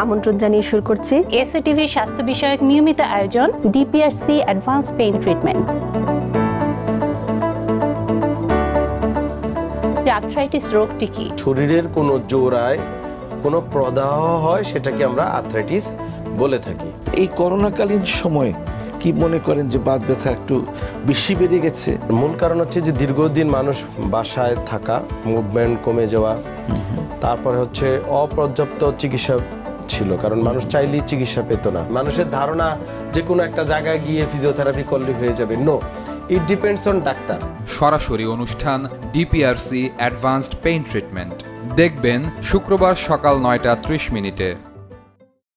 আমন্ত্রণ জানিয়ে শুরু করছি এসএটিভি স্বাস্থ্য বিষয়ক নিয়মিত আয়োজন DPRC advance pain treatment. Arthritis রোগটি কি? শরীরের কোনো জোড়ায় কোনো প্রদাহ হয় সেটাকে আমরা আর্থ্রাইটিস বলে থাকি। এই করোনাকালীন সময়ে কি মনে করেন যে বাত ব্যথা একটু বেশি বেড়ে গেছে? মূল কারণ হচ্ছে যে দীর্ঘদিন মানুষ বাসায় থাকা মুভমেন্ট কমে যাওয়া তারপরে হচ্ছে অপর্যাপ্ত চিকিৎসা ছিল, কারণ মানুষ চাইলেই চিকিৎসা পেত না। মানুষের ধারণা যে কোনো একটা জায়গায় গিয়ে ফিজিওথেরাপি করলে হয়ে যাবে। No it depends on doctor. সরাসরি অনুষ্ঠান ডিপিআরসি অ্যাডভান্সড পেইন ট্রিটমেন্ট দেখবেন শুক্রবার সকাল নয়টা ত্রিশ মিনিটে।